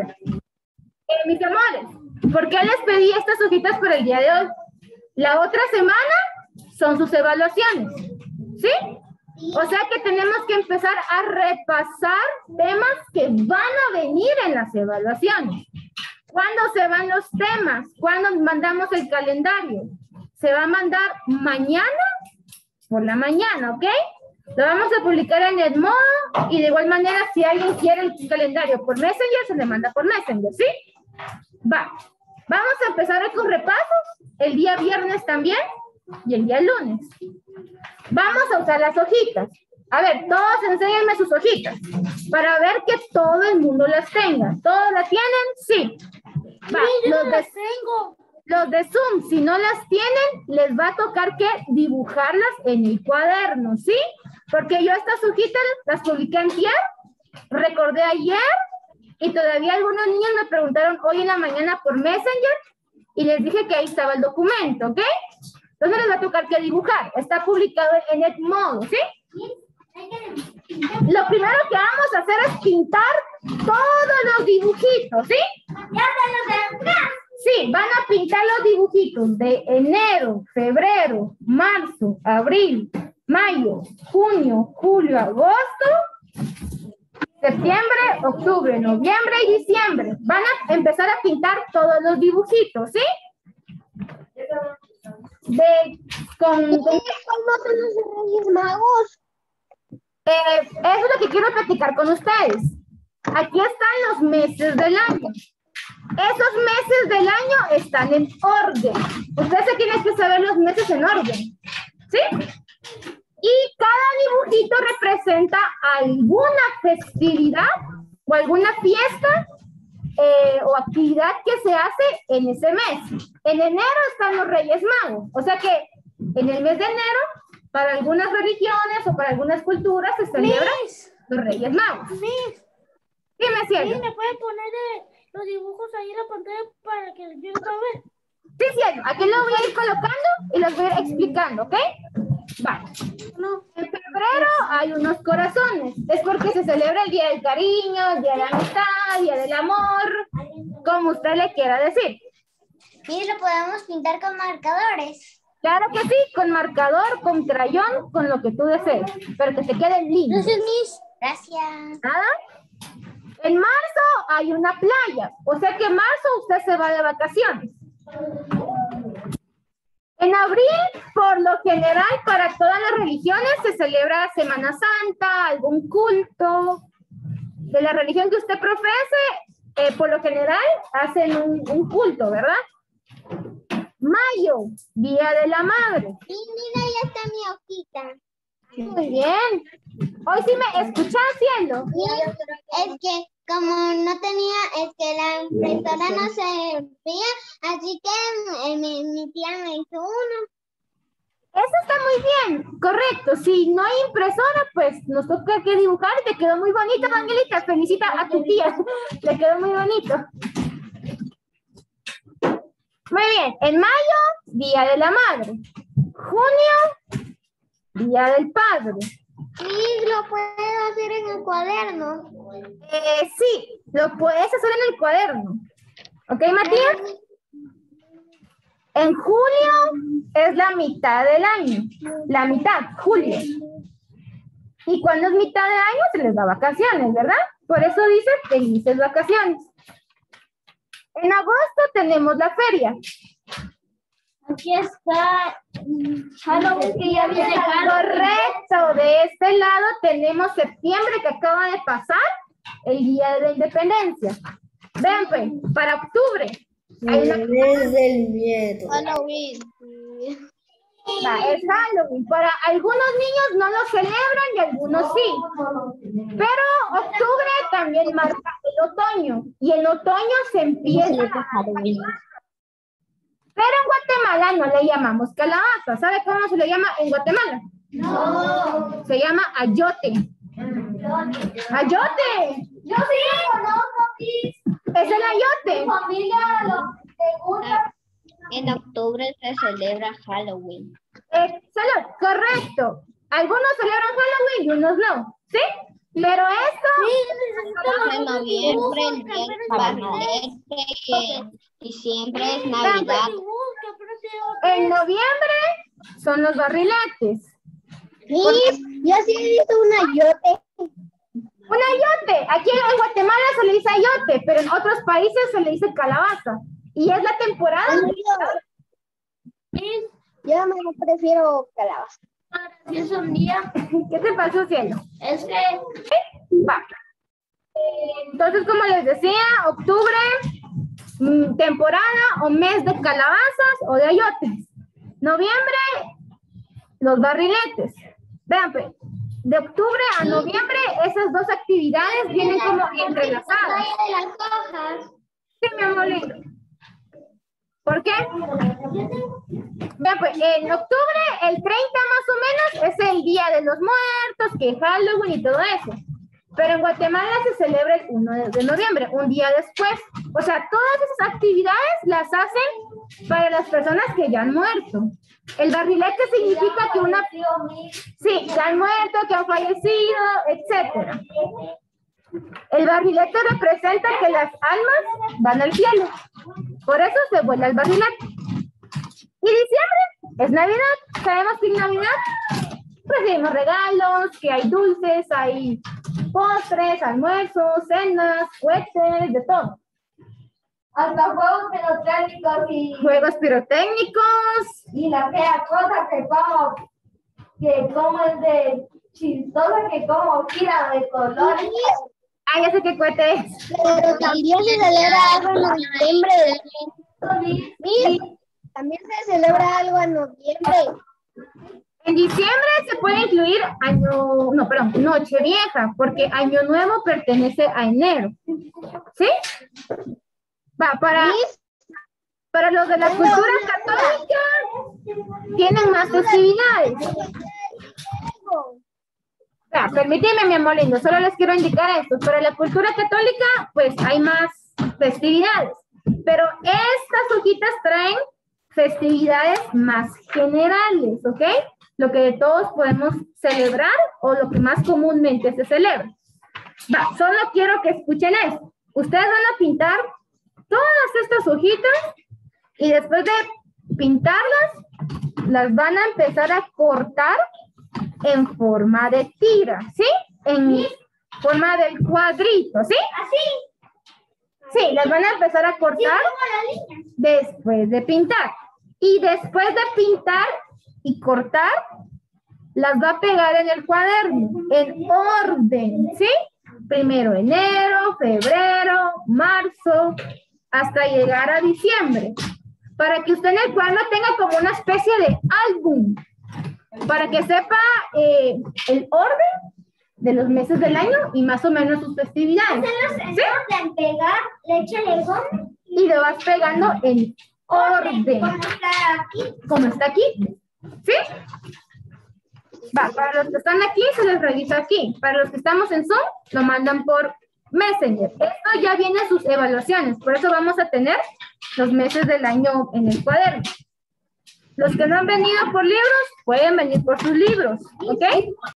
Eh, mis amores, ¿por qué les pedí estas hojitas para el día de hoy? La otra semana son sus evaluaciones, ¿sí? O sea que tenemos que empezar a repasar temas que van a venir en las evaluaciones. ¿Cuándo se van los temas? ¿Cuándo mandamos el calendario? Se va a mandar mañana por la mañana, ¿ok? Lo vamos a publicar en el modo y de igual manera si alguien quiere el calendario por Messenger, se le manda por Messenger, ¿sí? Va. Vamos a empezar con repasos el día viernes también y el día lunes. Vamos a usar las hojitas. A ver, todos enséñenme sus hojitas para ver que todo el mundo las tenga. ¿Todos las tienen? Sí. Va, los, de, tengo. los de Zoom, si no las tienen, les va a tocar que dibujarlas en el cuaderno, ¿sí? Porque yo estas hojitas las publiqué ayer, recordé ayer y todavía algunos niños me preguntaron hoy en la mañana por Messenger y les dije que ahí estaba el documento, ¿ok? Entonces les va a tocar que dibujar. Está publicado en el modo, ¿sí? Lo primero que vamos a hacer es pintar todos los dibujitos, ¿sí? Sí, van a pintar los dibujitos de enero, febrero, marzo, abril, mayo, junio, julio, agosto, septiembre, octubre, noviembre y diciembre. Van a empezar a pintar todos los dibujitos, ¿sí? De, con, Reyes Magos. eh, eso es lo que quiero platicar con ustedes. Aquí están los meses del año. Esos meses del año están en orden. Ustedes se tienen que saber los meses en orden. ¿Sí? Y cada dibujito representa alguna festividad o alguna fiesta eh, o actividad que se hace en ese mes. En enero están los Reyes Magos. O sea que en el mes de enero, para algunas religiones o para algunas culturas se celebran Miss, los Reyes Magos. Miss, Dime, cielo. ¿me puede poner los dibujos ahí en la pantalla para que yo pueda ver? Sí, cielo. Aquí lo voy a ir colocando y los voy a ir explicando, ¿ok? Vale. En febrero hay unos corazones. Es porque se celebra el Día del Cariño, el Día de la Amistad, Día del Amor, como usted le quiera decir. Sí, lo podemos pintar con marcadores. Claro que sí, con marcador, con crayón, con lo que tú desees, pero que te quede lindo. Gracias, Miss. Gracias. ¿Nada? En marzo hay una playa, o sea que en marzo usted se va de vacaciones. En abril, por lo general, para todas las religiones se celebra Semana Santa, algún culto de la religión que usted profese, eh, por lo general hacen un, un culto, ¿verdad? Mayo, Día de la Madre. Y mira, ya está mi hojita. Muy bien. Hoy sí me escuchas haciendo. Es que como no tenía, es que la impresora no servía, así que eh, mi, mi tía me hizo uno. Eso está muy bien, correcto. Si no hay impresora, pues nos toca que dibujar. Te quedó muy bonito, Angelita. Felicita a tu tía. Le quedó muy bonito. Muy bien. En mayo, Día de la Madre. Junio, Día del Padre. Sí, lo puedo hacer en el cuaderno. Eh, sí, lo puedes hacer en el cuaderno. ¿Ok, Matías? En julio es la mitad del año. La mitad, julio. Y cuando es mitad de año se les da vacaciones, ¿verdad? Por eso dice felices vacaciones. En agosto tenemos la feria. Aquí está mm, Halloween que ya viene Correcto. De este lado tenemos septiembre que acaba de pasar, el Día de la Independencia. Ven, pues, para octubre. Del miedo. Halloween. Va, es Halloween. Para algunos niños no lo celebran y algunos sí. Pero octubre también marca el otoño. Y en otoño se empieza Halloween. Pero en Guatemala no le llamamos calabaza. ¿Sabe cómo se le llama en Guatemala? No. Se llama ayote. ¡Ayote! Yo sí conozco. Es el ayote. familia lo le gusta. En octubre se celebra Halloween. Eh, salud, correcto. Algunos celebran Halloween y unos no. ¿Sí? Pero esto, En noviembre el día barrilete, diciembre es Navidad. en noviembre son los barriletes. yo sí he visto un ayote. Un ayote. Aquí en Guatemala se le dice ayote, pero en otros países se le dice calabaza. Y es la temporada. Yo me prefiero calabaza. Si es un día, ¿Qué te pasó, cielo? es que Va. Entonces, como les decía, octubre, mm, temporada o mes de calabazas o de ayotes. Noviembre, los barriletes. Vean, pues, de octubre a noviembre, esas dos actividades vienen como entrelazadas. de las hojas. Sí, mi amor lindo. ¿Por qué? Vean, pues, en octubre, el 30 más o menos, es el Día de los Muertos, que Halloween y todo eso. Pero en Guatemala se celebra el 1 de, de noviembre, un día después. O sea, todas esas actividades las hacen para las personas que ya han muerto. El barrilete significa que una... Sí, que han muerto, que han fallecido, etcétera. El barrilete representa que las almas van al cielo. Por eso se vuela el barrilete. Y diciembre es Navidad. Sabemos que en Navidad recibimos regalos, que hay dulces, hay postres, almuerzos, cenas, cohetes, de todo. Hasta juegos pirotécnicos y, Juegos pirotécnicos. y la fea cosa que como, que como es de chistosa, que como gira de colores. Ah, ya sé qué cohete es. Pero también se celebra algo en noviembre. También se celebra algo en noviembre. En diciembre se puede incluir año, no, perdón, Nochevieja, porque Año Nuevo pertenece a enero. ¿Sí? Va, para, para los de la cultura católica, tienen más festividades. Ah, permíteme, mi amor lindo, solo les quiero indicar esto. Para la cultura católica, pues hay más festividades. Pero estas hojitas traen festividades más generales, ¿ok? Lo que todos podemos celebrar o lo que más comúnmente se celebra. Va, solo quiero que escuchen esto. Ustedes van a pintar todas estas hojitas y después de pintarlas, las van a empezar a cortar en forma de tira, ¿sí? En forma del cuadrito, ¿sí? Así, Sí, las van a empezar a cortar después de pintar. Y después de pintar y cortar, las va a pegar en el cuaderno, en orden, ¿sí? Primero enero, febrero, marzo, hasta llegar a diciembre. Para que usted en el cuaderno tenga como una especie de álbum, para que sepa eh, el orden de los meses del año y más o menos sus festividades. ¿Sí? pegar, le echa el goma Y lo vas pegando en orden. como está aquí. como está aquí. ¿Sí? Va, para los que están aquí, se les revisa aquí. Para los que estamos en Zoom, lo mandan por Messenger. Esto ya viene a sus evaluaciones, por eso vamos a tener los meses del año en el cuaderno. Los que no han venido por libros, pueden venir por sus libros, ¿ok?